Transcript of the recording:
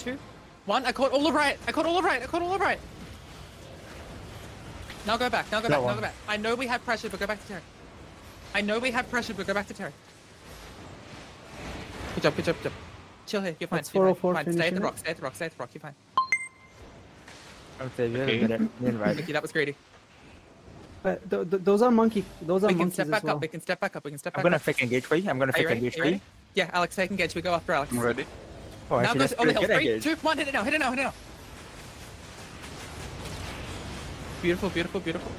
two, one. I caught all of right. I caught all of right. I caught all of right. Now go back. Now go That back. Now go back. I know we have pressure, but go back to Terry. I know we have pressure, but go back to Terry. Good job. Good job. Good job. Chill here. You're fine. That's You're 404 fine. Oh fine. Stay at the finishing rock. Stay at the rock. Stay at the rock. You're fine. Okay, Okay. have a minute. You're right. Mickey, that was greedy. But th- th- those are monkey. Those are We can step back well. up. We can step back up. We can step back. I'm gonna up. fake engage for you. I'm gonna fake engage for you. Yeah, Alex, take engage. We go after Alex. I'm ready. Oh, now actually, goes that's on the pretty hill. good Three, engage. two, one. Hit it now. Hit it now. Hit it now. Beautiful. Beautiful. Beautiful.